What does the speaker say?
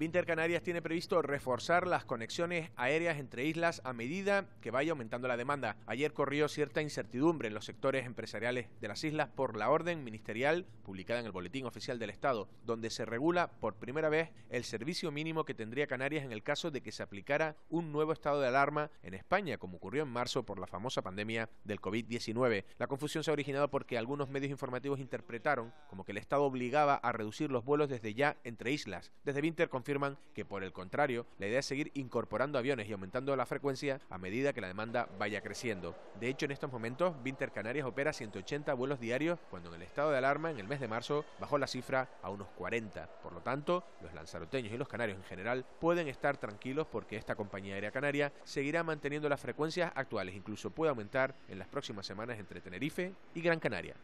Vinter Canarias tiene previsto reforzar las conexiones aéreas entre islas a medida que vaya aumentando la demanda. Ayer corrió cierta incertidumbre en los sectores empresariales de las islas por la orden ministerial publicada en el Boletín Oficial del Estado, donde se regula por primera vez el servicio mínimo que tendría Canarias en el caso de que se aplicara un nuevo estado de alarma en España, como ocurrió en marzo por la famosa pandemia del COVID-19. La confusión se ha originado porque algunos medios informativos interpretaron como que el Estado obligaba a reducir los vuelos desde ya entre islas. Desde Vinter afirman que por el contrario, la idea es seguir incorporando aviones y aumentando la frecuencia a medida que la demanda vaya creciendo. De hecho, en estos momentos, Vinter Canarias opera 180 vuelos diarios, cuando en el estado de alarma, en el mes de marzo, bajó la cifra a unos 40. Por lo tanto, los lanzaroteños y los canarios en general pueden estar tranquilos porque esta compañía aérea canaria seguirá manteniendo las frecuencias actuales, incluso puede aumentar en las próximas semanas entre Tenerife y Gran Canaria.